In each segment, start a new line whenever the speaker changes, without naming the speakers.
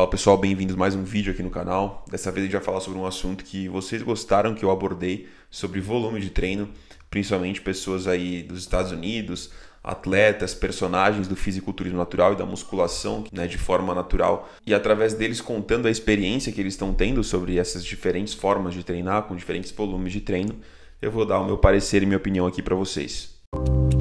Fala pessoal, bem-vindos mais um vídeo aqui no canal. Dessa vez a gente vai falar sobre um assunto que vocês gostaram que eu abordei sobre volume de treino, principalmente pessoas aí dos Estados Unidos, atletas, personagens do fisiculturismo natural e da musculação né, de forma natural e através deles contando a experiência que eles estão tendo sobre essas diferentes formas de treinar com diferentes volumes de treino, eu vou dar o meu parecer e minha opinião aqui para vocês. Bom,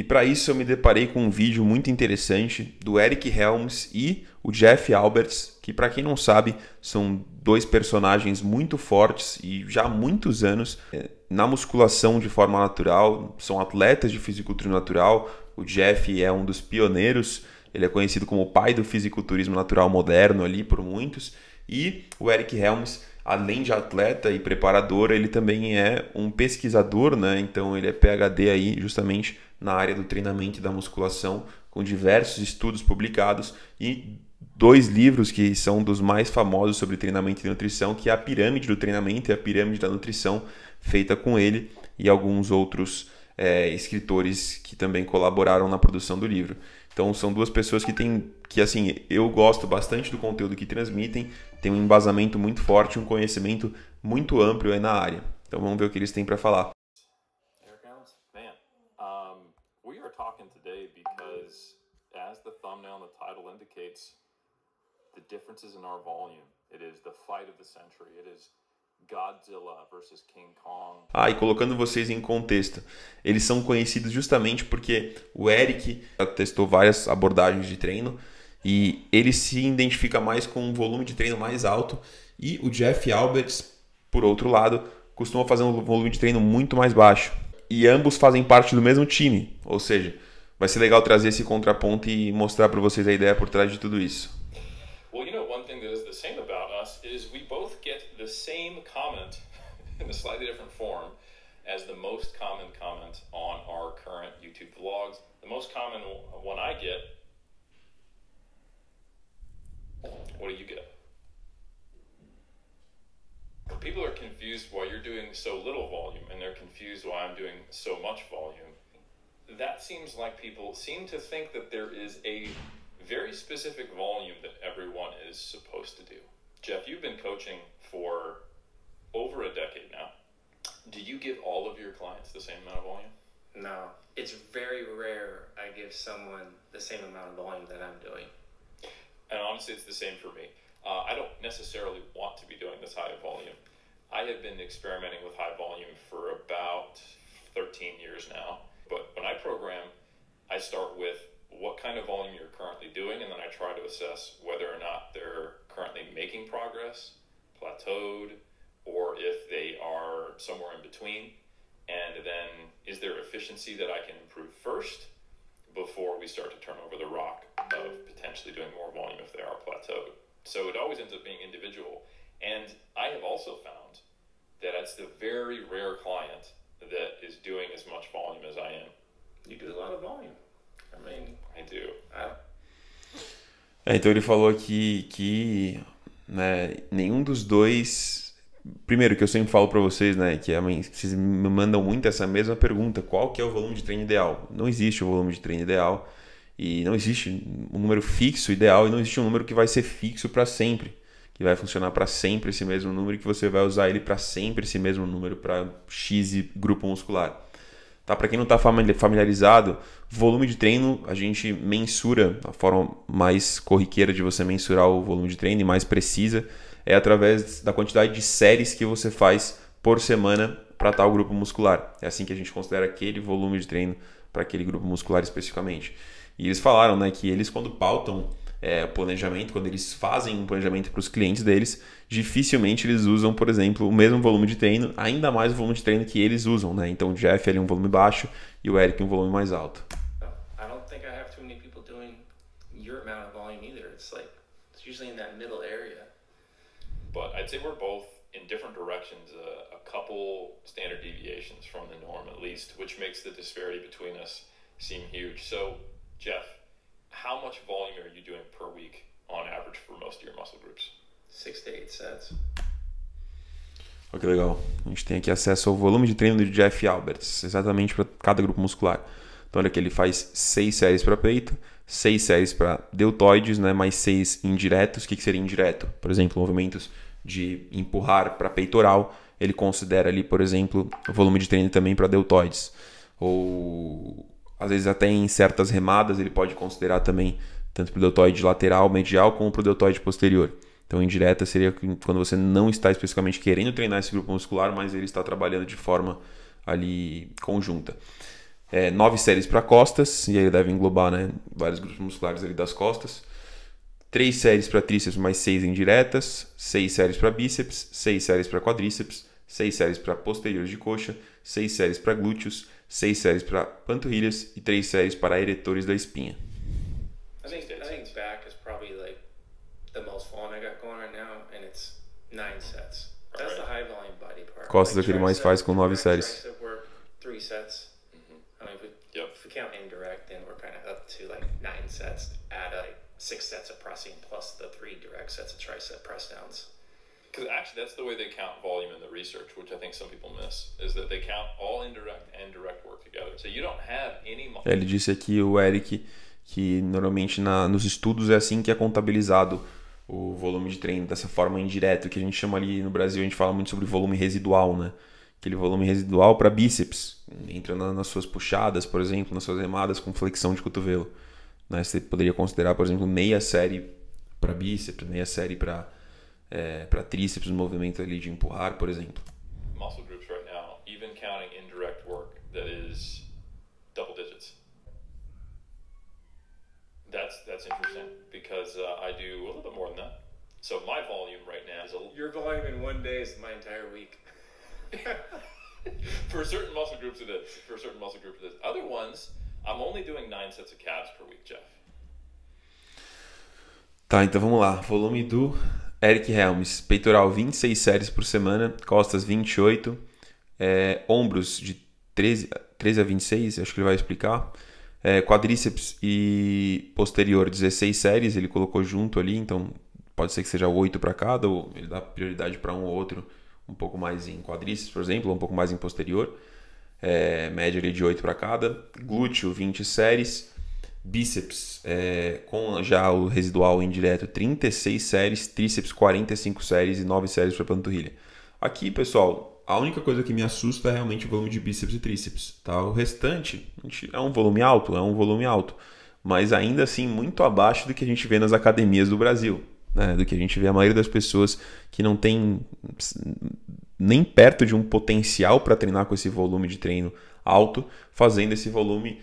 e para isso eu me deparei com um vídeo muito interessante do Eric Helms e o Jeff Alberts, que para quem não sabe, são dois personagens muito fortes e já há muitos anos eh, na musculação de forma natural, são atletas de fisiculturismo natural. O Jeff é um dos pioneiros, ele é conhecido como o pai do fisiculturismo natural moderno ali por muitos, e o Eric Helms além de atleta e preparador, ele também é um pesquisador, né? Então ele é PhD aí justamente na área do treinamento e da musculação, com diversos estudos publicados e dois livros que são dos mais famosos sobre treinamento e nutrição, que é a Pirâmide do Treinamento e a Pirâmide da Nutrição, feita com ele e alguns outros é, escritores que também colaboraram na produção do livro. Então são duas pessoas que têm que assim, eu gosto bastante do conteúdo que transmitem, tem um embasamento muito forte, um conhecimento muito amplo aí na área. Então vamos ver o que eles têm para falar. The differences in our volume. It is the fight of the century. It is Godzilla versus King Kong. Ah, e colocando vocês em contexto, eles são conhecidos justamente porque o Eric testou várias abordagens de treino e ele se identifica mais com um volume de treino mais alto e o Jeff Alberts, por outro lado, costuma fazer um volume de treino muito mais baixo. E ambos fazem parte do mesmo time, ou seja, vai ser legal trazer esse contraponto e mostrar para vocês a ideia por trás de tudo isso. Well, you know, one thing that is the same about us is we both get the same comment in a slightly different form as the most common comment on our current YouTube vlogs. The most common one I get What do you get? People are confused why you're doing so little volume, and they're confused why I'm doing so much volume. That seems like people seem to think that there is a very specific volume that everyone is supposed to do. Jeff, you've been coaching for over a decade now. Do you give all of your clients the same amount of volume?
No, it's very rare I give someone the same amount of volume that I'm doing.
And honestly, it's the same for me. Uh, I don't necessarily want to be doing this high volume. I have been experimenting with high volume for about 13 years now. But when I program, I start with what kind of volume you're currently doing, and then I try to assess whether or not they're currently making progress, plateaued, or if they are somewhere in between. And then is there efficiency that I can improve first before we start to turn over the rock of potentially doing more volume if they are plateaued. So it always ends up being individual. And I have also found that it's the very rare client that is doing as much volume as I am.
You do a lot of volume. I mean,
I do. I... É, então ele falou que, que né, nenhum dos dois Primeiro, que eu sempre falo para vocês, né, que a mim, vocês me mandam muito essa mesma pergunta: qual que é o volume de treino ideal? Não existe o volume de treino ideal e não existe um número fixo ideal e não existe um número que vai ser fixo para sempre, que vai funcionar para sempre esse mesmo número e que você vai usar ele para sempre esse mesmo número para X grupo muscular. Tá? Para quem não está familiarizado, volume de treino a gente mensura, a forma mais corriqueira de você mensurar o volume de treino e mais precisa é através da quantidade de séries que você faz por semana para tal grupo muscular. É assim que a gente considera aquele volume de treino para aquele grupo muscular especificamente. E eles falaram né, que eles, quando pautam é, planejamento, quando eles fazem um planejamento para os clientes deles, dificilmente eles usam, por exemplo, o mesmo volume de treino, ainda mais o volume de treino que eles usam. Né? Então o Jeff ali um volume baixo e o Eric um volume mais alto. I don't think I have too many people doing your amount of volume either. It's like it's usually in that middle area. but I'd say we're both in different directions, uh, a couple standard deviations from the norm at least, which makes the disparity between us seem huge. So, Jeff, how much volume are you doing per week on average for most of your muscle groups?
Six to eight sets.
Olha que legal. A gente tem aqui acesso ao volume de treino do Jeff Alberts, exatamente para cada grupo muscular. Então, olha aqui, ele faz seis séries para peito, seis séries para deltoides, né, mais seis indiretos. O que, que seria indireto? Por exemplo, movimentos de empurrar para peitoral. Ele considera ali, por exemplo, o volume de treino também para deltoides. Ou às vezes até em certas remadas ele pode considerar também tanto para o deltoide lateral, medial, como para o deltoide posterior. Então, indireta seria quando você não está especificamente querendo treinar esse grupo muscular, mas ele está trabalhando de forma ali conjunta. É, nove séries para costas, e aí ele deve englobar né, vários grupos musculares ali das costas. Três séries para tríceps, mais seis indiretas. Seis séries para bíceps, seis séries para quadríceps, seis séries para posteriores de coxa, seis séries para glúteos, seis séries para panturrilhas e três séries para eretores da espinha.
I think I think back is probably like the most fun I got going right now, and it's nine sets. That's the high volume body part.
Costas é o que ele mais faz com nove séries.
work, three sets. I mean, if we,
Yep.
if we count indirect, then we're kind of up to like nine sets. Add like six sets of pressing plus the three direct sets of tricep press downs.
Because actually, that's the way they count volume in the research, which I think some people miss, is that they count all indirect and direct work together. So you don't have any.
É, Ele disse aqui, o Eric, que normalmente na, nos estudos é assim que é contabilizado o volume de treino, dessa forma indireta, que a gente chama ali no Brasil, a gente fala muito sobre volume residual, né? Aquele volume residual para bíceps, entra na- nas suas puxadas, por exemplo, nas suas remadas com flexão de cotovelo. Né? Você poderia considerar, por exemplo, meia série para bíceps, meia série para é, para tríceps, no movimento ali de empurrar, por exemplo.
muscle groups right now, even counting indirect work that is double digits. That's that's interesting because uh, I do a little bit more than that. So my volume right now is a,
Your volume in one day is my entire week.
for certain muscle groups it is. For certain muscle groups it is. Other ones, I'm only doing nine sets of calves per week, Jeff.
Tá, então vamos lá. Volume do Eric Helms. Peitoral 26 séries por semana, costas 28, é, ombros de 13, 13 a 26, acho que ele vai explicar. É, quadríceps e posterior 16 séries, ele colocou junto ali, então pode ser que seja 8 para cada, ou ele dá prioridade para um ou outro, um pouco mais em quadríceps, por exemplo, ou um pouco mais em posterior. É, média ali de 8 para cada. Glúteo 20 séries. Bíceps é, com já o residual indireto 36 séries, tríceps 45 séries e 9 séries para panturrilha. Aqui, pessoal, a única coisa que me assusta é realmente o volume de bíceps e tríceps, tá? O restante é um volume alto, é um volume alto, mas ainda assim muito abaixo do que a gente vê nas academias do Brasil, né? Do que a gente vê a maioria das pessoas que não tem nem perto de um potencial para treinar com esse volume de treino alto, fazendo esse volume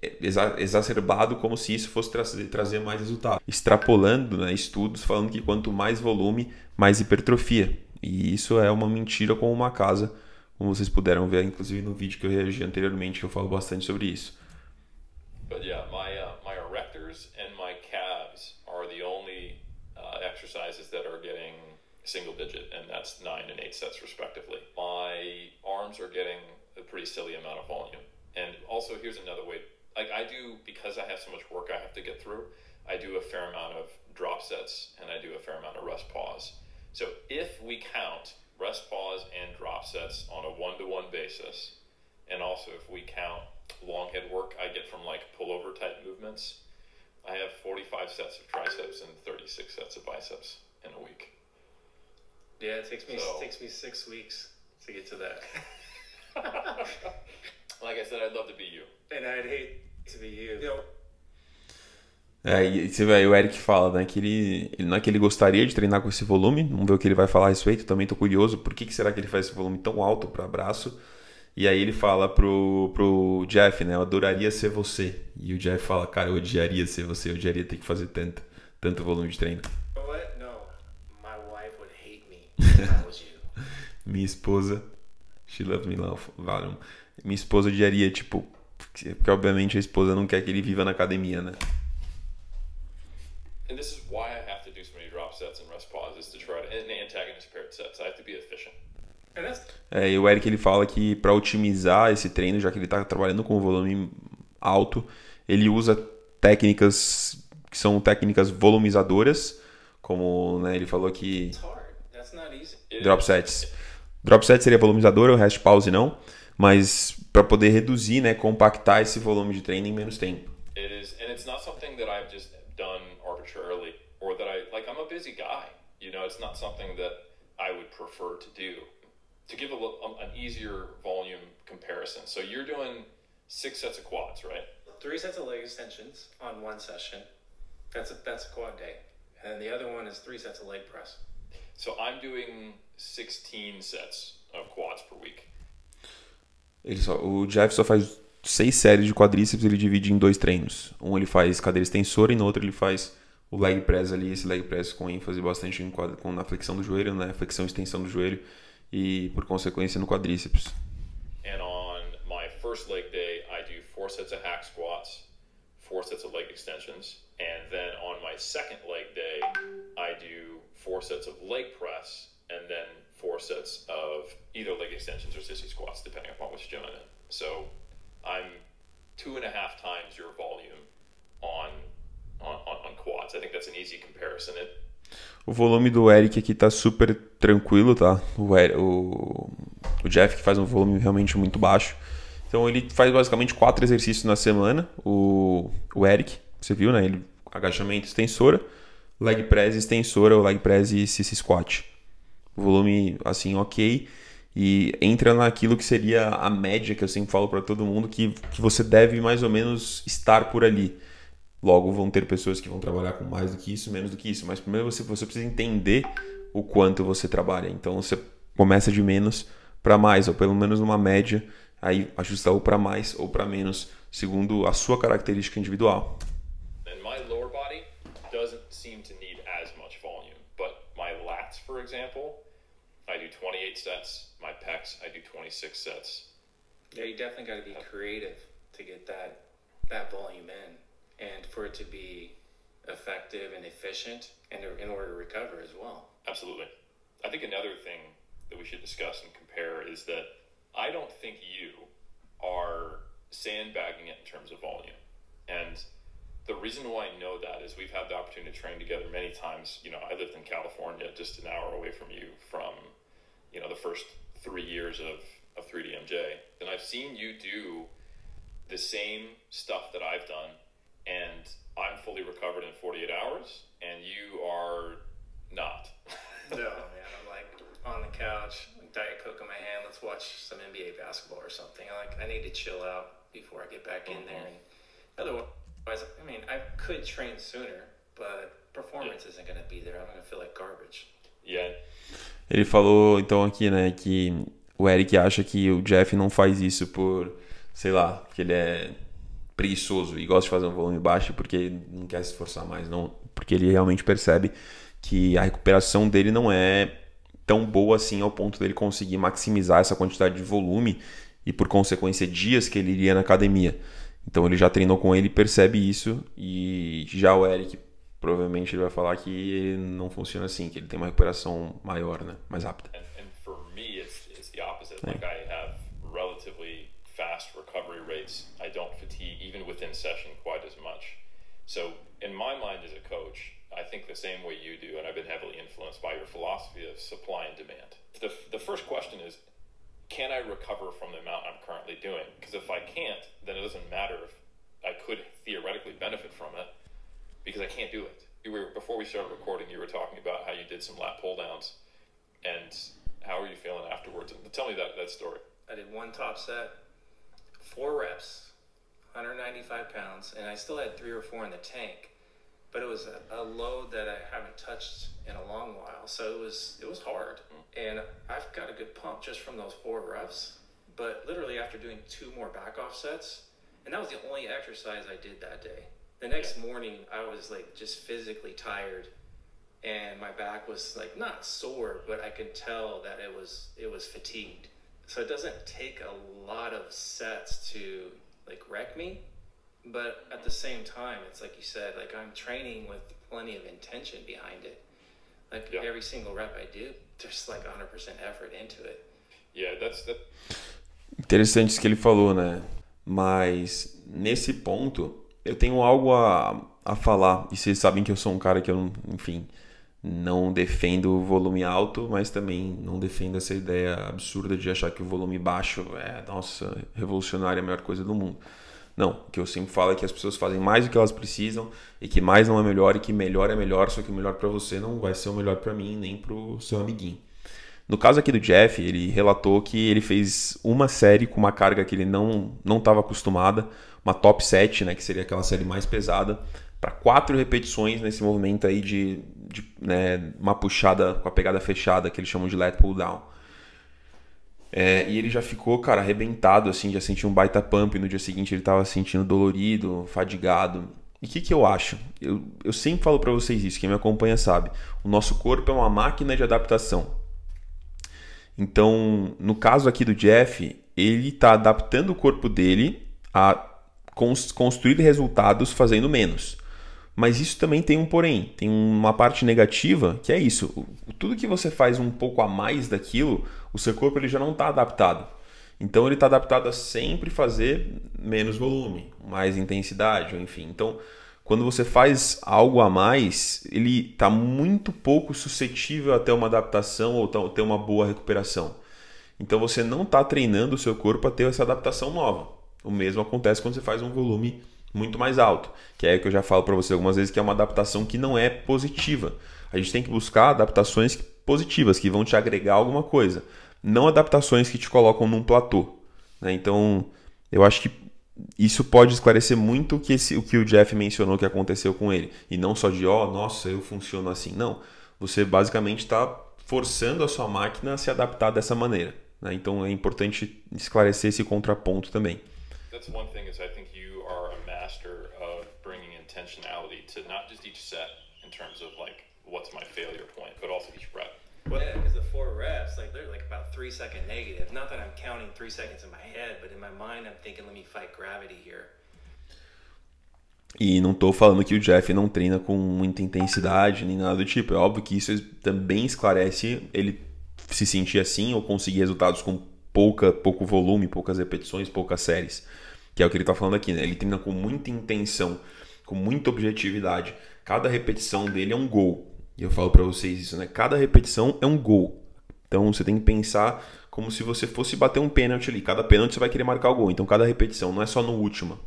exacerbado como se isso fosse trazer, mais resultado. Extrapolando né, estudos falando que quanto mais volume, mais hipertrofia. E isso é uma mentira com uma casa, como vocês puderam ver, inclusive no vídeo que eu reagi anteriormente, eu falo bastante sobre isso.
But yeah, my uh, my erectors and my calves are the only uh, exercises that are getting single digit, and that's nine and eight sets respectively. My arms are getting a pretty silly amount of volume. And also, here's another way. Like I do, because I have so much work I have to get through. I do a fair amount of drop sets, and I do a fair amount of rest pause. So if we count rest pause and drop sets on a one-to-one basis, and also if we count long head work I get from like pullover type movements, I have 45 sets of triceps and 36 sets of biceps in a week.
Yeah, it takes me
So-
takes me six weeks to get to that,
Like I said, I'd love to be you.
and I'd hate
É, e você vê, o Eric fala, né, que ele, ele não é que ele gostaria de treinar com esse volume, vamos ver o que ele vai falar a respeito, também tô curioso, por que, que será que ele faz esse volume tão alto para braço? E aí ele fala pro, pro Jeff, né, eu adoraria ser você. E o Jeff fala, cara, eu odiaria ser você, eu odiaria ter que fazer tanto, tanto volume de treino. Minha esposa, she loves me love. Minha esposa odiaria, tipo, porque, obviamente a esposa não quer que ele viva na academia, né?
And this is why I have to do so many drop sets and rest pauses to try to and antagonist paired sets. I have to be efficient.
É, e o Eric ele fala que para otimizar esse treino, já que ele está trabalhando com um volume alto, ele usa técnicas que são técnicas volumizadoras, como né, ele falou.
It
drop sets, drop set seria volumizador, o rest pause não, mas para poder reduzir, né, compactar esse volume de treino em menos tempo.
It is, and it's not something that I've just done arbitrarily or that I like. I'm a busy guy, you know. It's not something that I would prefer to do. To give a, um, an easier volume comparison, so you're doing six sets of quads, right?
Three sets of leg extensions on one session. That's a, that's a quad day, and the other one is three sets of leg press.
So I'm doing 16 sets of quads per week.
Ele só, o Jeff só faz seis séries de quadríceps, ele divide em dois treinos. Um ele faz cadeira extensora e no outro ele faz o leg press ali, esse leg press com ênfase bastante em quadro, com, na flexão do joelho, né? Flexão e extensão do joelho e por consequência no quadríceps.
And on my first leg day, I do four sets of hack squats, four sets of leg extensions, and then on my second leg day, I do four sets of leg press and then four sets of either leg extensions or sissy squats, depending upon which gym I'm in. So I'm two and a half times your volume on, on, on quads. I think that's an easy comparison. It,
o volume do Eric aqui tá super tranquilo, tá? O, o, o Jeff que faz um volume realmente muito baixo. Então ele faz basicamente quatro exercícios na semana. O, o Eric, você viu, né? Ele agachamento extensora, leg press extensora, ou leg press e sissy squat. Volume assim, OK e entra naquilo que seria a média que eu sempre falo para todo mundo que, que você deve mais ou menos estar por ali. Logo vão ter pessoas que vão trabalhar com mais do que isso, menos do que isso, mas primeiro você, você precisa entender o quanto você trabalha. Então você começa de menos para mais, ou pelo menos uma média, aí ajusta ou para mais ou para menos, segundo a sua característica individual.
Volume, example, I do 28 sets. My pecs, I do 26 sets.
Yeah, you definitely got to be creative to get that that volume in, and for it to be effective and efficient, and in order to recover as well.
Absolutely. I think another thing that we should discuss and compare is that I don't think you are sandbagging it in terms of volume. And the reason why I know that is we've had the opportunity to train together many times. You know, I lived in California, just an hour away from you from, you know, the first three years of, of 3DMJ. And I've seen you do the same stuff that I've done, and I'm fully recovered in 48 hours, and you are not.
no, man, I'm like on the couch, Diet Coke in my hand, let's watch some NBA basketball or something. I like I need to chill out before I get back in mm-hmm. there. And otherwise, I mean, I could train sooner, but performance yeah. isn't going to be there. I'm going to feel like garbage.
Ele falou então aqui, né, que o Eric acha que o Jeff não faz isso por, sei lá, que ele é preguiçoso e gosta de fazer um volume baixo porque não quer se esforçar mais, não, porque ele realmente percebe que a recuperação dele não é tão boa assim ao ponto dele conseguir maximizar essa quantidade de volume e por consequência dias que ele iria na academia. Então ele já treinou com ele, percebe isso e já o Eric provavelmente ele vai falar que não funciona assim, que ele tem uma recuperação maior, né, mais rápida.
And, and for me it's, it's the opposite. Like I have relatively fast recovery rates. I don't fatigue even within session quite as much. So in my mind as a coach, I think the same way you do, and I've been heavily influenced by your philosophy of supply and demand. The, the first question is, can I recover from the amount I'm currently doing? Because if I can't, then it doesn't matter if I could theoretically benefit from it because I can't do it. You were before we started recording. You were talking about how you did some lat pull downs, and how are you feeling afterwards? And tell me that that story.
I did one top set, four reps, 195 pounds, and I still had three or four in the tank. But it was a, a load that I haven't touched in a long while, so it was it was hard. Mm-hmm. And I've got a good pump just from those four reps. But literally after doing two more back off sets, and that was the only exercise I did that day the next morning I was like just physically tired and my back was like not sore but I could tell that it was it was fatigued. So it doesn't take a lot of sets to like wreck me but at the same time it's like you said like I'm training with plenty of intention behind it. Like yeah. every single rep I do there's like 100% effort into it.
Yeah that's that
interessante isso que ele falou né? Mas nesse ponto eu tenho algo a, a falar. E vocês sabem que eu sou um cara que eu enfim, não defendo o volume alto, mas também não defendo essa ideia absurda de achar que o volume baixo é, nossa, revolucionária, a melhor coisa do mundo. Não, o que eu sempre falo é que as pessoas fazem mais do que elas precisam e que mais não é melhor e que melhor é melhor, só que o melhor para você não vai ser o melhor para mim nem para o seu amiguinho. No caso aqui do Jeff, ele relatou que ele fez uma série com uma carga que ele não não estava acostumada, uma top 7, né, que seria aquela série mais pesada, para quatro repetições nesse movimento aí de, de né, uma puxada com a pegada fechada que eles chamam de let pull down. É, e ele já ficou, cara, arrebentado, assim, já sentiu um baita pump. No dia seguinte ele tava sentindo dolorido, fadigado. E o que, que eu acho? Eu, eu sempre falo para vocês isso, quem me acompanha sabe. O nosso corpo é uma máquina de adaptação. Então, no caso aqui do Jeff, ele está adaptando o corpo dele a construir resultados fazendo menos. Mas isso também tem um porém, tem uma parte negativa, que é isso. Tudo que você faz um pouco a mais daquilo, o seu corpo ele já não está adaptado. Então ele está adaptado a sempre fazer menos volume, mais intensidade, enfim. Então, quando você faz algo a mais, ele está muito pouco suscetível a ter uma adaptação ou ter uma boa recuperação. Então você não está treinando o seu corpo a ter essa adaptação nova. O mesmo acontece quando você faz um volume muito mais alto, que é o que eu já falo para você algumas vezes que é uma adaptação que não é positiva. A gente tem que buscar adaptações positivas que vão te agregar alguma coisa, não adaptações que te colocam num platô. Né? Então, eu acho que isso pode esclarecer muito que, esse, o que o Jeff mencionou que aconteceu com ele. E não só de, ó, oh, nossa, eu funciono assim. Não. Você basicamente está forçando a sua máquina a se adaptar dessa maneira. Né? Então é importante esclarecer esse contraponto também. That's one thing is I think
intentionality to not just each set in terms of like what's my failure point, but also each rep. Well, yeah, because the four reps, like they're like about three second negative. Not that I'm counting three seconds in my head, but in my mind, I'm thinking, let me fight gravity here.
E não estou falando que o Jeff não treina com muita intensidade nem nada do tipo. É óbvio que isso também esclarece ele se sentir assim ou conseguir resultados com pouca, pouco volume, poucas repetições, poucas séries. Que é o que ele está falando aqui, né? Ele treina com muita intenção com muita objetividade. Cada repetição dele é um gol. E eu falo para vocês isso, né? Cada repetição é um gol. Então você tem que pensar como se você fosse bater um pênalti ali. Cada pênalti você vai querer marcar o gol. Então cada repetição não é só no último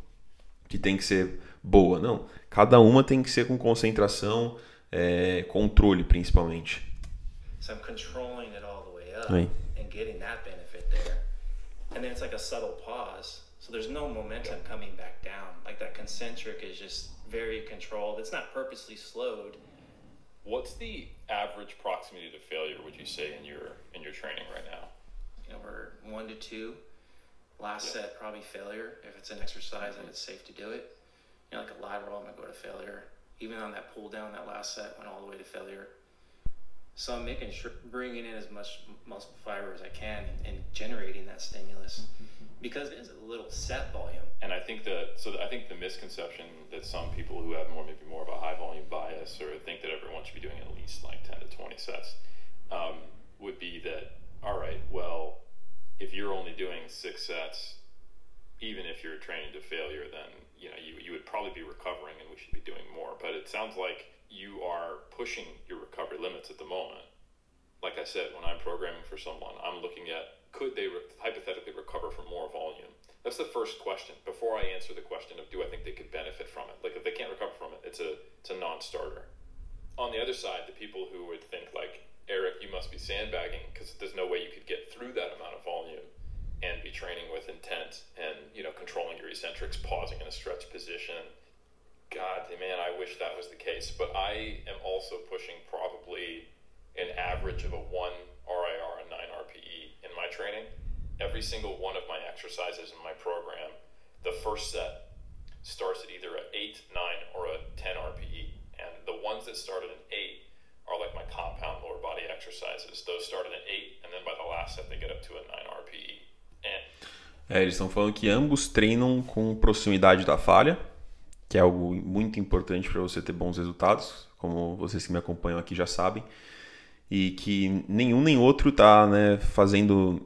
que tem que ser boa, não. Cada uma tem que ser com concentração, é, controle principalmente. So I'm controlling it all the way up Aí. and getting that benefit there. And then it's like a subtle pause. So there's no momentum coming back down. Like that concentric is just very controlled. It's not purposely slowed.
What's the average proximity to failure would you say in your in your training right now?
You know, we're one to two. Last yeah. set probably failure. If it's an exercise and it's safe to do it. You know, like a lateral, I'm gonna go to failure. Even on that pull down, that last set went all the way to failure. So I'm making sure bringing in as much muscle fiber as I can and, and generating that stimulus. Mm-hmm because it is a little set volume.
And I think that so I think the misconception that some people who have more maybe more of a high volume bias or think that everyone should be doing at least like ten to twenty sets um, would be that all right, well, if you're only doing six sets, even if you're training to failure, then you know you you would probably be recovering, and we should be doing more. But it sounds like you are pushing your recovery limits at the moment. Like I said, when I'm programming for someone, I'm looking at could they re- hypothetically recover from more volume? That's the first question. Before I answer the question of do I think they could benefit from it? Like if they can't recover from it, it's a it's a non-starter. On the other side, the people who would think like Eric, you must be sandbagging because there's no way you could get through that amount of volume and be training with intent and you know controlling your eccentrics, pausing in a stretch position. God, man, I wish that was the case. But I am also pushing probably an average of a one RIR and nine RPE in my training, every single one of my exercises in my program, the first set starts at either a 8, 9, or a 10 RPE. And the ones that start at an 8 are like my compound lower body exercises. Those start at an 8, and then by the last set, they get up to a 9 RPE. And...
É, eles estão falando que ambos treinam com proximidade da falha, que é algo muito importante para você ter bons resultados, como vocês que me acompanham aqui já sabem e que nenhum nem outro está né, fazendo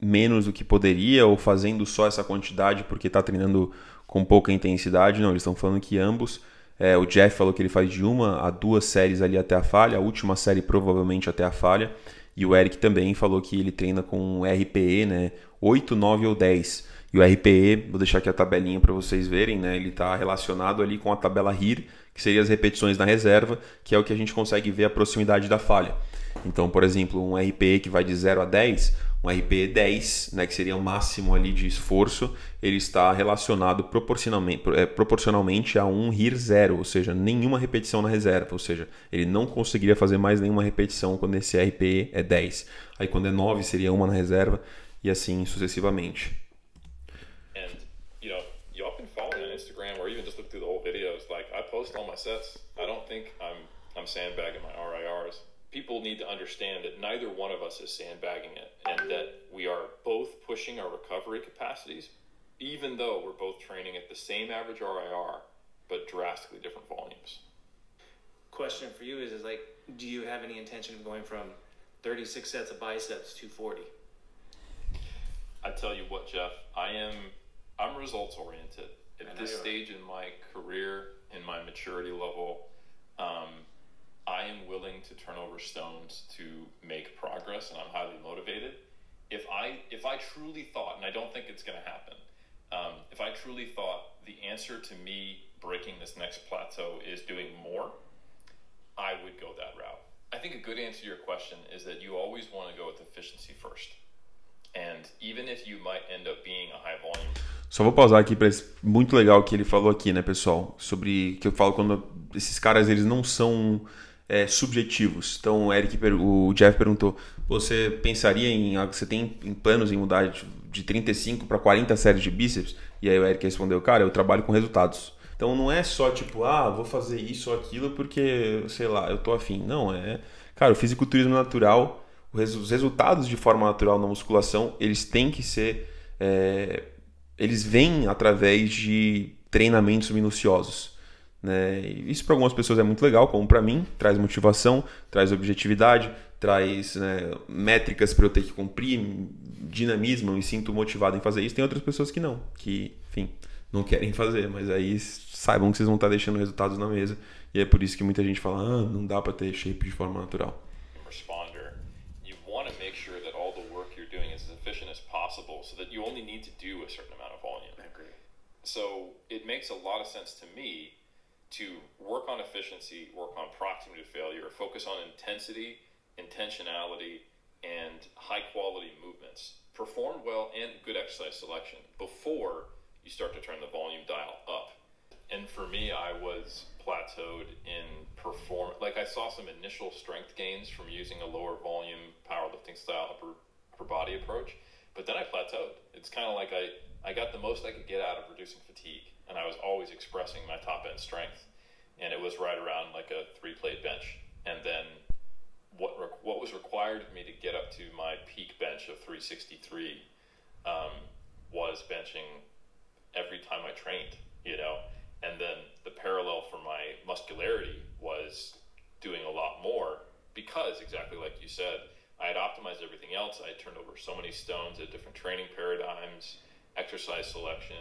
menos do que poderia ou fazendo só essa quantidade porque está treinando com pouca intensidade. Não, eles estão falando que ambos É, o Jeff falou que ele faz de uma a duas séries ali até a falha, a última série provavelmente até a falha. E o Eric também falou que ele treina com RPE, né? 8, 9 ou 10. E o RPE, vou deixar aqui a tabelinha para vocês verem, né? Ele está relacionado ali com a tabela RIR, que seria as repetições na reserva, que é o que a gente consegue ver a proximidade da falha. Então, por exemplo, um RPE que vai de 0 a 10, um RPE 10, né, que seria o máximo ali de esforço, ele está relacionado proporcionalmente, é, proporcionalmente a um RIR 0, ou seja, nenhuma repetição na reserva, ou seja, ele não conseguiria fazer mais nenhuma repetição quando esse RPE é 10. Aí quando é 9 seria uma na reserva e assim sucessivamente.
Post all my sets. I don't think I'm I'm sandbagging my RIRs. people need to understand that neither one of us is sandbagging it and that we are both pushing our recovery capacities, even though we're both training at the same average RIR, but drastically different volumes.
Question for you is, is like, do you have any intention of going from 36 sets of biceps to 40?
I tell you what, Jeff, I am, I'm results oriented. At this stage in my career, in my maturity level, um, I am willing to turn over stones to make progress, and I'm highly motivated. If I if I truly thought, and I don't think it's going to happen, um, if I truly thought the answer to me breaking this next plateau is doing more, I would go that route. I think a good answer to your question is that you always want to go with efficiency first. And even if you might end up being a high volume.
Só vou pausar aqui para muito legal que ele falou aqui, né, pessoal, sobre que eu falo quando esses caras eles não são é, subjetivos. Então, o Eric, o Jeff perguntou: você pensaria em você tem em planos em mudar de, de 35 para 40 séries de bíceps? E aí o Eric respondeu: cara, eu trabalho com resultados. Então não é só tipo, ah, vou fazer isso ou aquilo porque, sei lá, eu tô afim. Não, é. Cara, o fisiculturismo natural, os resultados de forma natural na musculação, eles têm que ser. É, eles vêm através de treinamentos minuciosos. Né? Isso para algumas pessoas é muito legal, como para mim, traz motivação, traz objetividade, traz né, métricas para eu ter que cumprir, dinamismo, eu me sinto motivado em fazer isso. Tem outras pessoas que não, que, enfim, não querem fazer, mas aí saibam que vocês vão estar deixando resultados na mesa. E é por isso que muita gente fala, ah, não dá para ter shape de forma natural.
Responder, you want to make sure that all the work you're doing is as efficient as possible, so that you only need to do a certain So it makes a lot of sense to me to work on efficiency, work on proximity to failure, focus on intensity, intentionality, and high quality movements. Perform well and good exercise selection before you start to turn the volume dial up. And for me, I was plateaued in perform. Like I saw some initial strength gains from using a lower volume powerlifting style upper, upper body approach, but then I plateaued. It's kind of like I, I got the most I could get out of reducing fatigue and I was always expressing my top end strength, and it was right around like a three plate bench. And then what re- what was required of me to get up to my peak bench of 363 um, was benching every time I trained, you know. And then the parallel for my muscularity was doing a lot more because exactly like you said, I had optimized everything else. I had turned over so many stones at different training paradigms, exercise selection,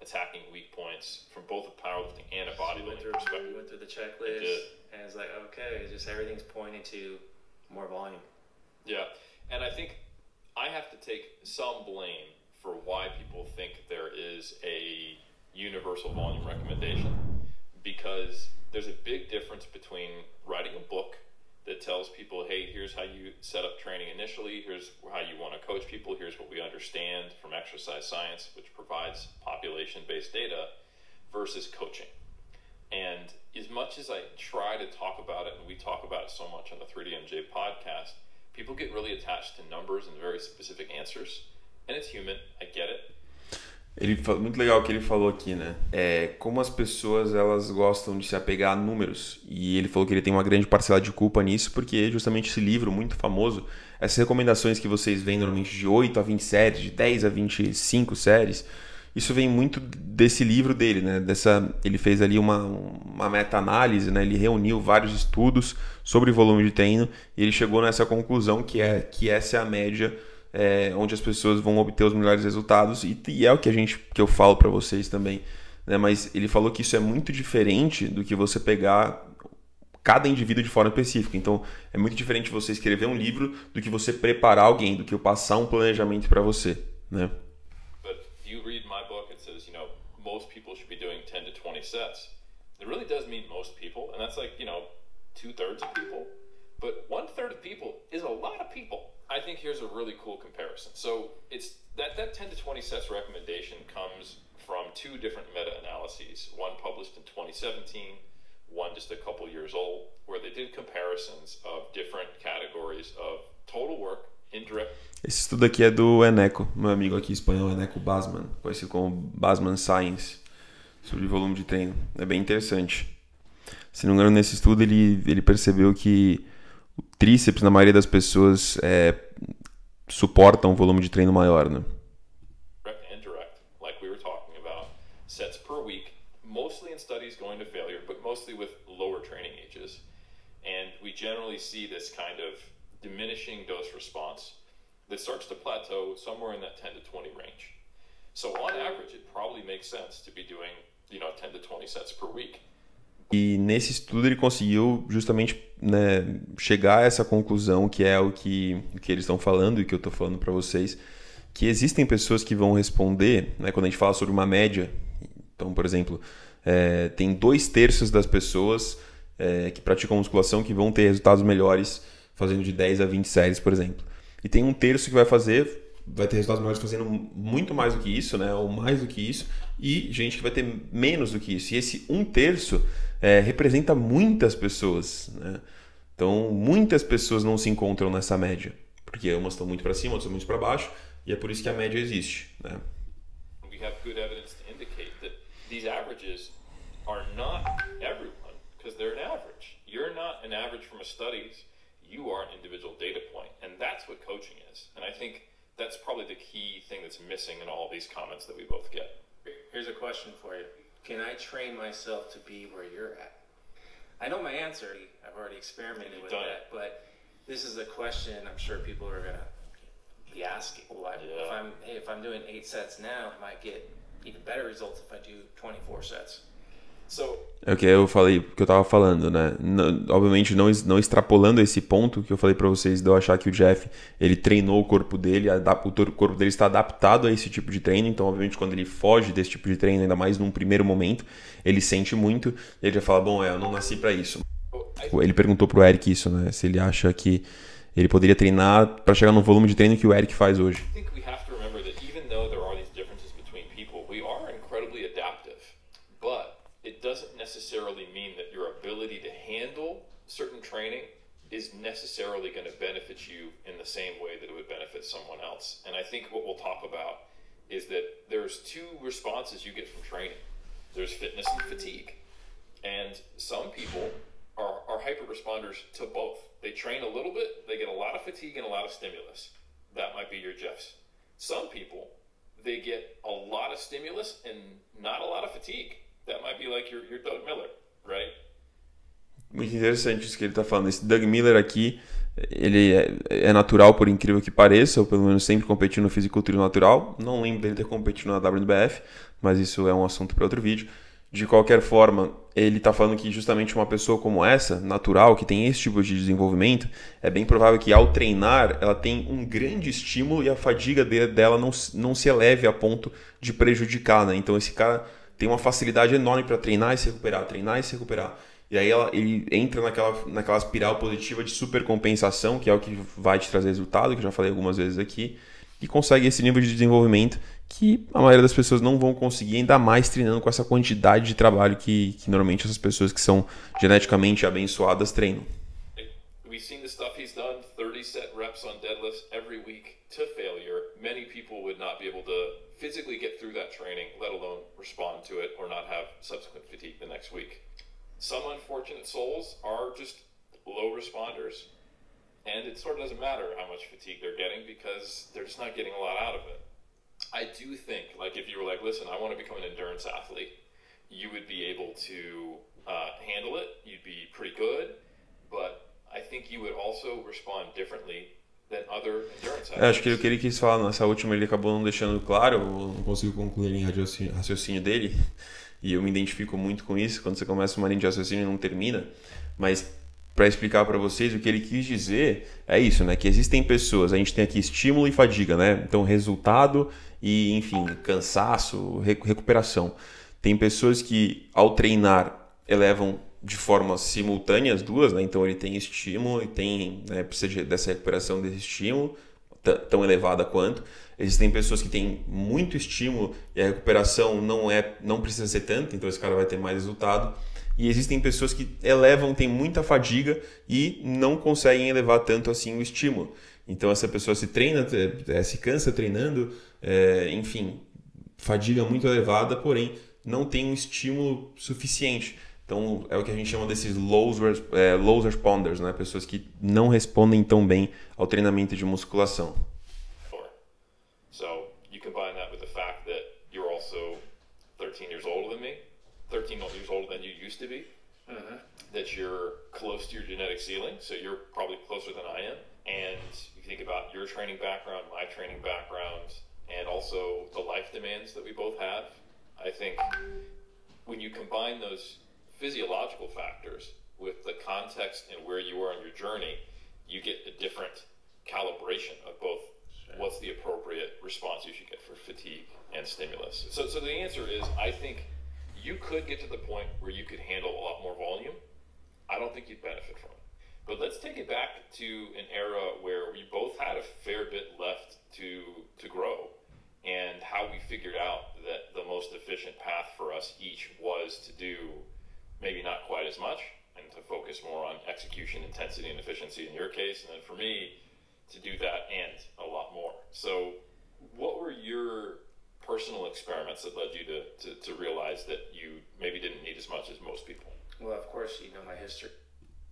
attacking weak points from both a powerlifting and a bodybuilding
so perspective. You went through the checklist, and it's like, okay, it's just everything's pointing to more volume.
Yeah, and I think I have to take some blame for why people think there is a universal volume recommendation because there's a big difference between writing a book that tells people, hey, here's how you set up training initially, here's how you want to coach people, we understand from exercise science, which provides population based data, versus coaching. And as much as I try to talk about it, and we talk about it so much on the 3DMJ podcast, people get really attached to numbers and very specific answers. And it's human, I get it.
Ele muito legal o que ele falou aqui, né? É como as pessoas elas gostam de se apegar a números. E ele falou que ele tem uma grande parcela de culpa nisso, porque justamente esse livro muito famoso, essas recomendações que vocês veem normalmente de 8 a 20 séries, de 10 a 25 séries, isso vem muito desse livro dele, né? Dessa, ele fez ali uma, uma meta-análise, né? Ele reuniu vários estudos sobre volume de treino e ele chegou nessa conclusão que é que essa é a média é, onde as pessoas vão obter os melhores resultados e, e, é o que a gente que eu falo para vocês também né? Mas ele falou que isso é muito diferente do que você pegar cada indivíduo de forma específica. Então, é muito diferente você escrever um livro do que você preparar alguém, do que eu passar um planejamento para você, né?
But you read my book, it says, you know, most people should be doing 10 to 20 sets. It really does mean most people, and that's like, you know, two thirds of people. But one third of people is a lot of people. I think here's a really cool comparison. So it's that, that 10 to 20 sets recommendation comes from two different meta analyses, one published in 2017, one just a couple years old, where they did comparisons of different categories of total work, indirect.
Esse estudo aqui é do Eneco, meu amigo aqui espanhol, Eneco Basman, conhecido como Basman Science, sobre volume de treino. É bem interessante. Se não me engano, nesse estudo ele, ele percebeu que o tríceps, na maioria das pessoas, é, suporta um volume de treino maior, né?
and direct, like we were talking about, sets per week, mostly in studies going to failure, but mostly with lower training ages. And we generally see this kind of diminishing dose response that starts to plateau somewhere in that 10 to 20 range. So on average, it probably makes sense to be doing, you know, 10 to 20 sets per week.
E nesse estudo ele conseguiu justamente né, chegar a essa conclusão que é o que, que eles estão falando e que eu estou falando para vocês, que existem pessoas que vão responder, né, quando a gente fala sobre uma média, então, por exemplo, é, tem dois terços das pessoas é, que praticam musculação que vão ter resultados melhores fazendo de 10 a 20 séries, por exemplo. E tem um terço que vai fazer vai ter resultados melhores fazendo muito mais do que isso, né? Ou mais do que isso, e gente que vai ter menos do que isso. E esse um terço é, representa muitas pessoas, né? Então, muitas pessoas não se encontram nessa média, porque umas estão muito para cima, outras muito para baixo, e é por isso que a média existe, né?
We have good evidence these averages are not everyone because they're an average. You're not an average from a studies. You are an individual data point, and that's what coaching is. And I think that's probably the key thing that's missing in all these comments that we both get.
Here's a question for you. Can I train myself to be where you're at? I know my answer. I've already experimented with
done
that, but this is a question I'm sure people are gonna be asking. Well, I- if I'm hey, if I'm doing eight sets now, I might get even better results if I do 24 sets.
So
É o que eu falei, o que eu tava falando, né? Não- obviamente não, não extrapolando esse ponto que eu falei para vocês de eu achar que o Jeff, ele treinou o corpo dele, o corpo dele está adaptado a esse tipo de treino, então obviamente quando ele foge desse tipo de treino, ainda mais num primeiro momento, ele sente muito, e ele já fala, bom, é, eu não nasci para isso.
I
Ele perguntou pro Eric isso, né? Se ele acha que ele poderia treinar para chegar no volume de treino que o Eric faz hoje.
Necessarily mean that your ability to handle certain training is necessarily going to benefit you in the same way that it would benefit someone else. And I think what we'll talk about is that there's two responses you get from training. There's fitness and fatigue. And some people are, are hyper responders to both. They train a little bit, they get a lot of fatigue and a lot of stimulus. That might be your Jeffs. Some people, they get a lot of stimulus and not a lot of fatigue. That might be like your, your Doug Miller, right?
Muito interessante isso que ele está falando. Esse Doug Miller aqui, ele é, é natural, por incrível que pareça, ou pelo menos sempre competiu no fisiculturismo natural. Não lembro dele ter competido na WNBF, mas isso é um assunto para outro vídeo. De qualquer forma, ele está falando que justamente uma pessoa como essa, natural, que tem esse tipo de desenvolvimento, é bem provável que ao treinar ela tem um grande estímulo e a fadiga de- dela não, não se eleve a ponto de prejudicar, né? Então esse cara tem uma facilidade enorme para treinar e se recuperar, treinar e se recuperar. E aí ela, ele entra naquela, naquela espiral positiva de supercompensação, que é o que vai te trazer resultado, que eu já falei algumas vezes aqui, e consegue esse nível de desenvolvimento que a maioria das pessoas não vão conseguir, ainda mais treinando com essa quantidade de trabalho que, que normalmente essas pessoas que são geneticamente abençoadas treinam.
We've seen the stuff he's done 30 set reps on deadlifts every week to failure. Many people would not be able to physically get through that training, let alone respond to it or not have subsequent fatigue the next week. Some unfortunate souls are just low responders, and it sort of doesn't matter how much fatigue they're getting because they're just not getting a lot out of it. I do think, like, if you were like, listen, I want to become an endurance athlete, you would be able to uh, handle it. You'd be pretty good, but I think you would also respond differently
É, acho que o que ele quis falar nessa última ele acabou não deixando claro, não consigo concluir em raciocínio dele, e eu me identifico muito com isso, quando você começa uma linha de raciocínio e não termina, mas para explicar para vocês o que ele quis dizer é isso, né? Que existem pessoas, a gente tem aqui estímulo e fadiga, né? Então resultado e, enfim, cansaço, recuperação. Tem pessoas que ao treinar elevam de forma simultânea as duas, né? Então ele tem estímulo e tem né, precisa dessa recuperação desse estímulo tão elevada quanto. Existem pessoas que têm muito estímulo e a recuperação não é não precisa ser tanto, então esse cara vai ter mais resultado. E existem pessoas que elevam, têm muita fadiga e não conseguem elevar tanto assim o estímulo. Então essa pessoa se treina, é, se cansa treinando, é, enfim, fadiga muito elevada, porém não tem um estímulo suficiente. Então, é o que a gente chama desses low, é, low responders, né? Pessoas que não respondem tão bem ao treinamento de musculação.
So, you combine that with the fact that you're also 13 years older than me, 13 years older than you used to be, uh -huh. that you're close to your genetic ceiling, so you're probably closer than I am. And you think about your training background, my training background, and also the life demands that we both have. I think when you combine those physiological factors with the context and where you are on your journey, you get a different calibration of both sure. what's the appropriate response you should get for fatigue and stimulus. So, so the answer is I think you could get to the point where you could handle a lot more volume. I don't think you'd benefit from it. But let's take it back to an era where we both had a fair bit left to to grow and how we figured out that the most efficient path for us each was to do maybe not quite as much and to focus more on execution intensity and efficiency in your case and then for me to do that and a lot more so what were your personal experiments that led you to, to, to realize that you maybe didn't need as much as most people
well of course you know my history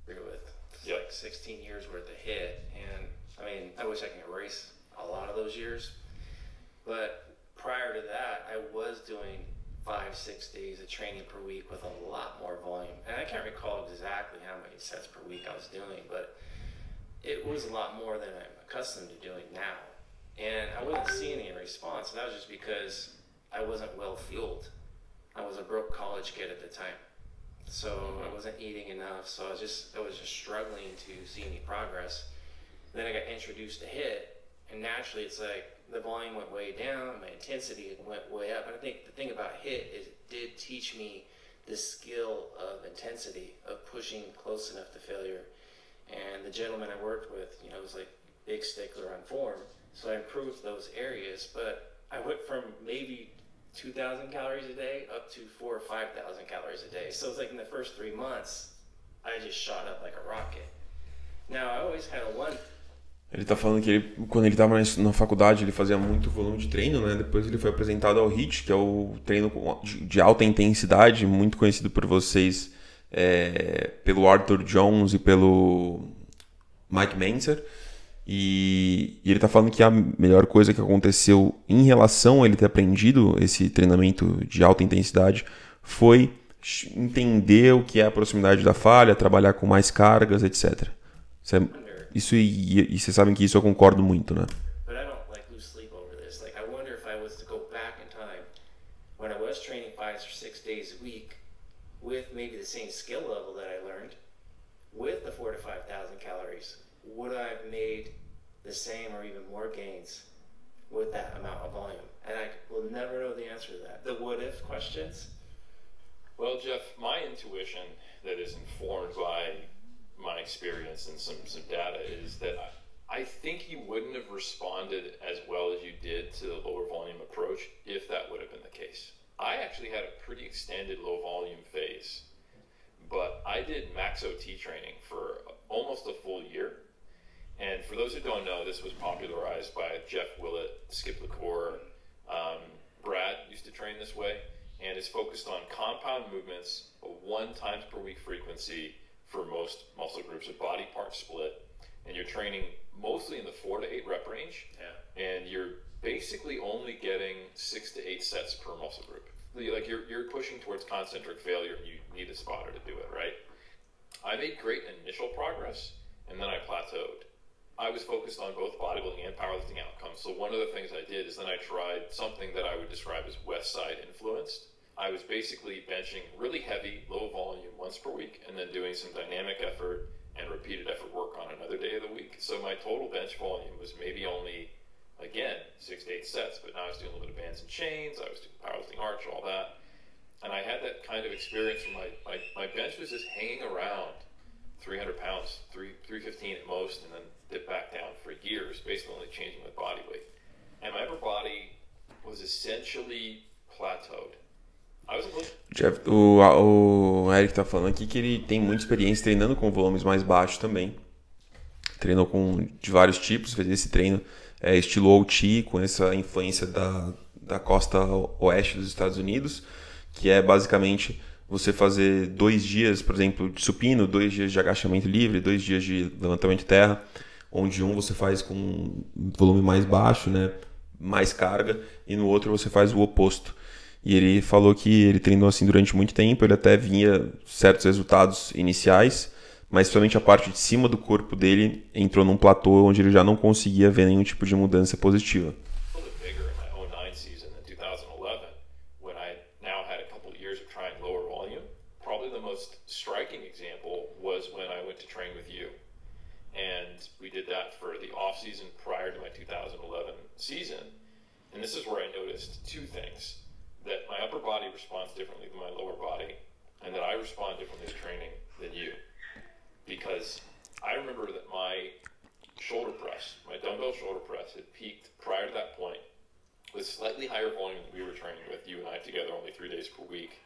with yep. like 16 years worth of hit. and i mean i wish i can erase a lot of those years but prior to that, I was doing five, six days of training per week with a lot more volume. And I can't recall exactly how many sets per week I was doing, but it was a lot more than I'm accustomed to doing now. And I wasn't seeing any response. And that was just because I wasn't well fueled. I was a broke college kid at the time. So mm-hmm. I wasn't eating enough. So I was just I was just struggling to see any progress. Then I got introduced to HIT, and naturally it's like the volume went way down, my intensity went way up. And I think the thing about HIT is it did teach me the skill of intensity, of pushing close enough to failure. And the gentleman I worked with, you know, was like big stickler on form. So I improved those areas, but I went from maybe 2,000 calories a day up to four or 5,000 calories a day. So it's like in the first three months, I just shot up like a rocket. Now I always had a one
Ele tá falando que ele, quando ele estava na faculdade ele fazia muito volume de treino, né? Depois ele foi apresentado ao HIIT, que é o treino de alta intensidade, muito conhecido por vocês é, pelo Arthur Jones e pelo Mike Menzer. E, e ele está falando que a melhor coisa que aconteceu em relação a ele ter aprendido esse treinamento de alta intensidade foi entender o que é a proximidade da falha, trabalhar com mais cargas, etc. Isso é Isso e, e vocês sabem que isso eu concordo muito, né?
But I don't like lose sleep over this. Like I wonder if I was to go back in time when I was training five or six days a week with maybe the same skill level that I learned with the four to five thousand calories, would I have made the same or even more gains with that amount of volume? And I will never know the answer to that. The what if questions.
Well, Jeff, my intuition that is informed by experience and some, some data is that I, I think you wouldn't have responded as well as you did to the lower volume approach if that would have been the case. I actually had a pretty extended low volume phase, but I did max OT training for almost a full year. And for those who don't know, this was popularized by Jeff Willett, Skip LaCour. Um, Brad used to train this way and is focused on compound movements, a one times per week frequency for most muscle groups, a body part split, and you're training mostly in the four to eight rep range.
Yeah.
And you're basically only getting six to eight sets per muscle group. Like you're, you're pushing towards concentric failure and you need a spotter to do it, right? I made great initial progress and then I plateaued. I was focused on both bodybuilding and powerlifting outcomes. So one of the things I did is then I tried something that I would describe as West Side influenced. I was basically benching really heavy, low volume once per week, and then doing some dynamic effort and repeated effort work on another day of the week. So my total bench volume was maybe only, again, six to eight sets, but now I was doing a little bit of bands and chains, I was doing powerlifting arch, all that. And I had that kind of experience where my, my, my bench was just hanging around 300 pounds, 3, 315 at most, and then dip back down for years, basically only changing with body weight. And my upper body was essentially plateaued.
Jeff, o, o Eric tá falando aqui que ele tem muita experiência treinando com volumes mais baixos também. Treinou com de vários tipos, fez esse treino é, estilo OT, com essa influência da, da costa oeste dos Estados Unidos, que é basicamente você fazer dois dias, por exemplo, de supino, dois dias de agachamento livre, dois dias de levantamento de terra, onde um você faz com volume mais baixo, né, mais carga, e no outro você faz o oposto. E ele falou que ele treinou assim durante muito tempo, ele até vinha certos resultados iniciais, mas somente a parte de cima do corpo dele entrou num platô onde ele já não conseguia ver nenhum tipo de mudança positiva. off season prior to my 2011 season. And this is where I noticed two things that my upper body responds differently than my lower body, and that I respond differently to training than you. Because I remember that my shoulder press, my dumbbell shoulder press, had peaked prior to that point with slightly higher volume than we were training with you and I together only three days per week.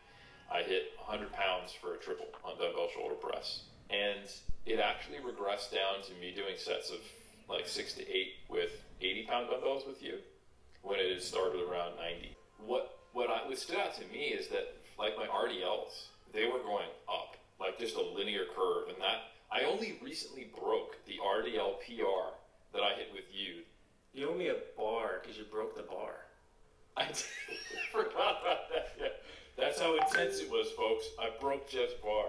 I hit 100 pounds for a triple on dumbbell shoulder press. And it actually regressed down to me doing sets of like six to eight with 80 pound dumbbells with you when it had started around 90. What what I what stood out to me is that like my RDLs, they were going up, like just a linear curve, and that I only recently broke the RDL PR that I hit with you.
You owe me a bar because you broke the bar.
I forgot about that. Yeah. That's how intense it was, folks. I broke Jeff's bar,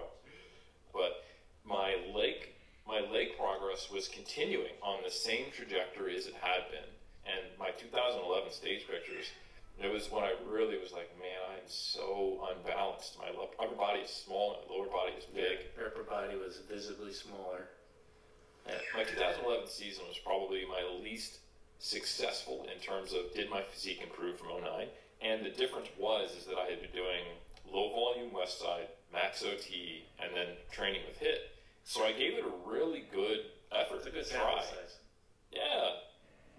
but my leg my leg progress was continuing on the same trajectory as it had been, and my 2011 stage pictures it was when I really was like, man, I'm so unbalanced. My upper body is small, my lower body is big.
Your upper body was visibly smaller.
Yeah. My 2011 season was probably my least successful in terms of did my physique improve from 09. And the difference was is that I had been doing low volume West Side, max OT, and then training with HIT. So I gave it a really good effort.
Good
try.
Size.
Yeah.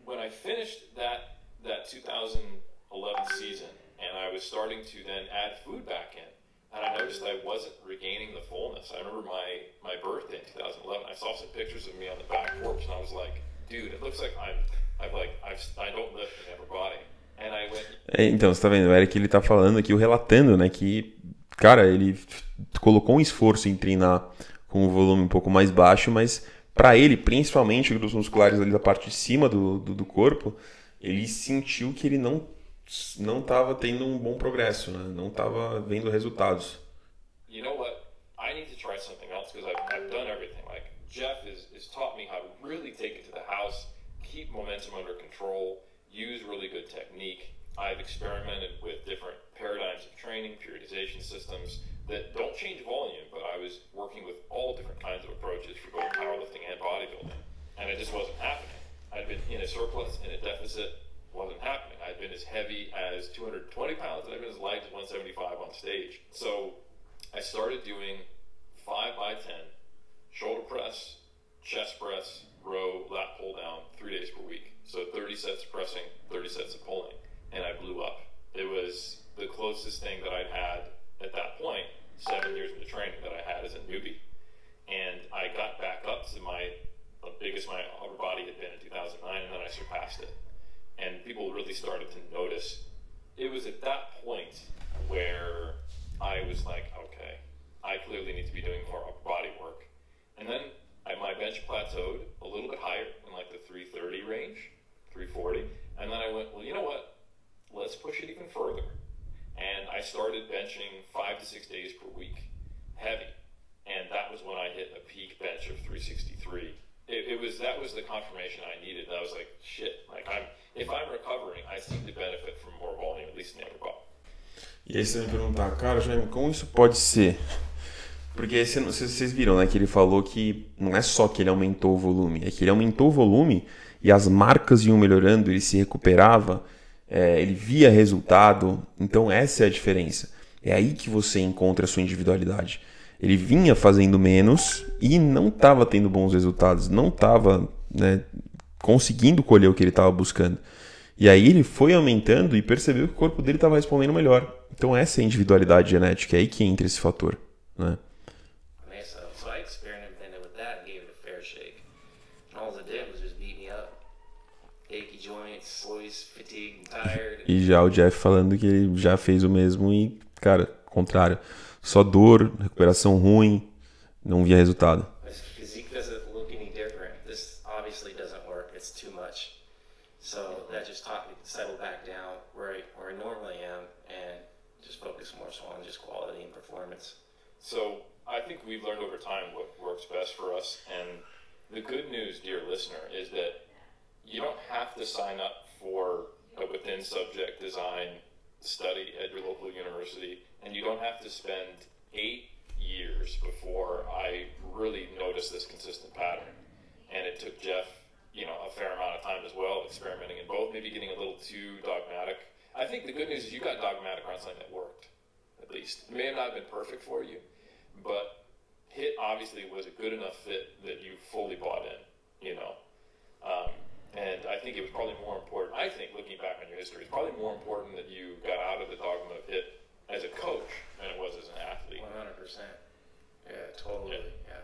When I finished that that 2000 11th season, and I was starting to then add food back in. And I noticed I wasn't regaining the fullness. I remember my, my birthday in 2011. I saw some pictures of me on the back porch, and I was like, dude, it looks like I'm, I've like, I've, I don't lift an upper body. And I went...
É, então, você tá vendo, o Eric, ele tá falando aqui, o relatando, né, que, cara, ele colocou um esforço em treinar com um volume um pouco mais baixo, mas para ele, principalmente os musculares ali da parte de cima do, do, do corpo, ele sentiu que ele não não estava tendo um bom progresso, né? Não estava vendo resultados.
You know what? I need to try something else because I've, I've done everything. Like Jeff has, has taught me how to really take it to the house, keep momentum under control, use really good technique. I've experimented with different paradigms of training, periodization systems that don't change volume, but I was working with all different kinds of approaches for both powerlifting and bodybuilding, and it just wasn't happening. I'd been in a surplus, in a deficit, wasn't happening. I'd been as heavy as 220 pounds and I'd been as light as 175 on stage. So I started doing 5 by 10 shoulder press, chest press, row, lat pull down three days per week. So 30 sets of pressing, 30 sets of pulling. And I blew up. It was the closest thing that I'd had at that point, seven years into training, that I had as a newbie. And I got back up to my uh, biggest my upper body had been in 2009, and then I surpassed it and people really started to notice. It was at that point where I was like, okay, I clearly need to be doing more upper body work. And then I, my bench plateaued a little bit higher in like the 330 range, 340. And then I went, well, you know what? Let's push it even further. And I started benching five to six days per week, heavy. And that was when I hit a peak bench of 363 it, it was that was the confirmation I needed. I was like, shit, like I'm if I'm recovering, I seem to benefit from more volume, at least in the upper body.
E aí você vai me perguntar, cara, Jaime, como isso pode ser? Porque vocês viram, né, que ele falou que não é só que ele aumentou o volume, é que ele aumentou o volume e as marcas iam melhorando, ele se recuperava, é, ele via resultado. Então essa é a diferença. É aí que você encontra a sua individualidade. Ele vinha fazendo menos e não estava tendo bons resultados, não estava né, conseguindo colher o que ele estava buscando. E aí ele foi aumentando e percebeu que o corpo dele estava respondendo melhor. Então essa é a individualidade genética, é aí que entra esse fator. Né? E já o Jeff falando que ele já fez o mesmo e, cara, contrário. Só dor, recuperação ruim, não via resultado.
We've learned over time what works best for us. And the good news, dear listener, is that you don't have to sign up for a within subject design study at your local university, and you don't have to spend eight years before I really noticed this consistent pattern. And it took Jeff, you know, a fair amount of time as well, experimenting in both, maybe getting a little too dogmatic. I think the good news is you got dogmatic around something that worked, at least. It may have not been perfect for you, but HIT obviously was a good enough fit that you fully bought in, you know. Um, and I think it was probably more important. I think looking back on your history, it's probably more important that you got out of the dogma of it as a coach than it was as an athlete.
One hundred percent. Yeah, totally. Yeah. yeah.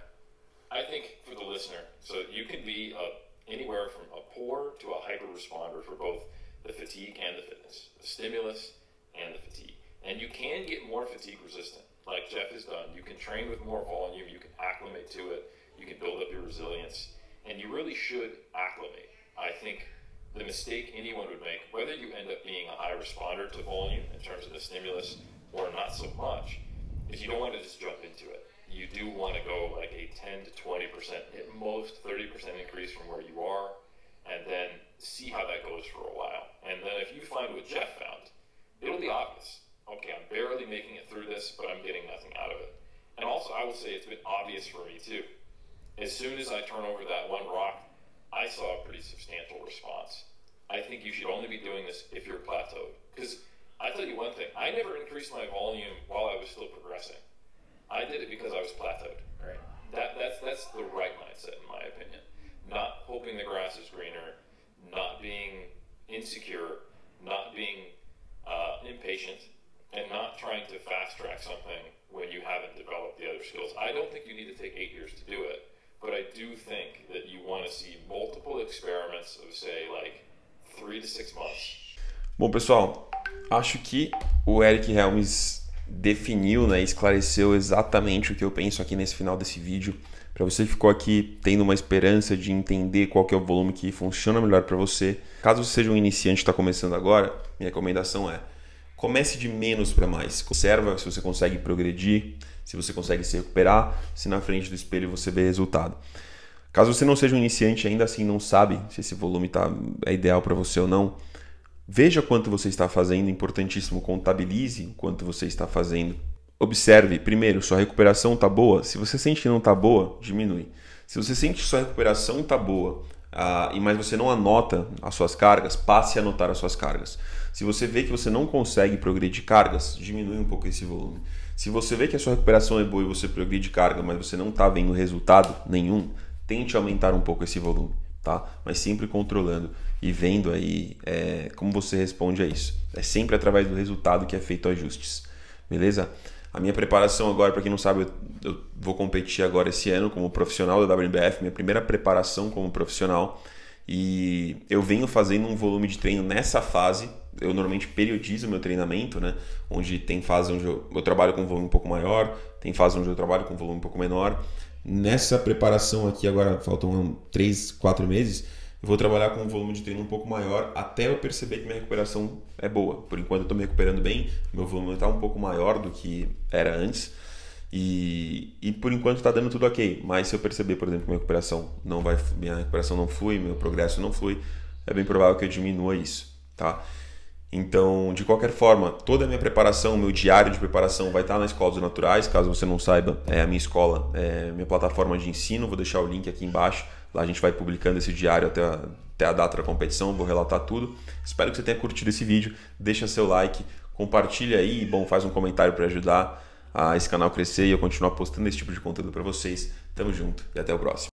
I think for the listener, so you can be a, anywhere from a poor to a hyper responder for both the fatigue and the fitness, the stimulus and the fatigue, and you can get more fatigue resistant, like Jeff has done. You can train with more volume. You can acclimate to it. You can build up your resilience, and you really should acclimate I think the mistake anyone would make, whether you end up being a high responder to volume in terms of the stimulus or not so much, is you don't want to just jump into it. You do want to go like a 10 to 20%, at most 30% increase from where you are, and then see how that goes for a while. And then if you find what Jeff found, it'll be obvious. Okay, I'm barely making it through this, but I'm getting nothing out of it. And also, I will say it's been obvious for me too. As soon as I turn over that one rock I saw a pretty substantial response. I think you should only be doing this if you're plateaued. Because I tell you one thing, I never increased my volume while I was still progressing. I did it because I was plateaued. Right. That that's that's the right mindset in my opinion. Not hoping the grass is greener, not being insecure, not being uh, impatient, and not trying to fast track something when you haven't developed the other skills. I don't think you need to take eight years to do it. but I do think that you want to see multiple experiments of say like three to six months.
Bom, pessoal, acho que o Eric Helms definiu, né, esclareceu exatamente o que eu penso aqui nesse final desse vídeo. Para você que ficou aqui tendo uma esperança de entender qual é o volume que funciona melhor para você. Caso você seja um iniciante que está começando agora, minha recomendação é comece de menos para mais. Observa se você consegue progredir, se você consegue se recuperar, se na frente do espelho você vê resultado. Caso você não seja um iniciante ainda assim não sabe se esse volume tá, é ideal para você ou não, veja quanto você está fazendo, importantíssimo, contabilize o quanto você está fazendo. Observe, primeiro, sua recuperação está boa. Se você sente que não está boa, diminui. Se você sente que sua recuperação está boa, ah, mas você não anota as suas cargas, passe a anotar as suas cargas. Se você vê que você não consegue progredir cargas, diminui um pouco esse volume. Se você vê que a sua recuperação é boa e você progride carga, mas você não está vendo resultado nenhum, tente aumentar um pouco esse volume, tá? Mas sempre controlando e vendo aí é, como você responde a isso. É sempre através do resultado que é feito ajustes, beleza? A minha preparação agora, para quem não sabe, eu, eu vou competir agora esse ano como profissional da WBF, minha primeira preparação como profissional. E eu venho fazendo um volume de treino nessa fase eu normalmente periodizo meu treinamento, né? Onde tem fase onde eu, eu trabalho com um volume um pouco maior, tem fase onde eu trabalho com um volume um pouco menor. Nessa preparação aqui, agora faltam 3, 4 meses, eu vou trabalhar com um volume de treino um pouco maior até eu perceber que minha recuperação é boa. Por enquanto eu estou me recuperando bem, meu volume está um pouco maior do que era antes. E, e por enquanto está dando tudo ok. Mas se eu perceber, por exemplo, que minha recuperação não vai, minha recuperação não flui, meu progresso não flui, é bem provável que eu diminua isso, tá? Então, de qualquer forma, toda a minha preparação, meu diário de preparação vai estar na Escola dos Naturais. Caso você não saiba, é a minha escola, é minha plataforma de ensino. Vou deixar o link aqui embaixo. Lá a gente vai publicando esse diário até a, até a data da competição. Vou relatar tudo. Espero que você tenha curtido esse vídeo. Deixa seu like, compartilha aí, bom, faz um comentário para ajudar a esse canal crescer e eu continuar postando esse tipo de conteúdo para vocês. Tamo junto e até o próximo.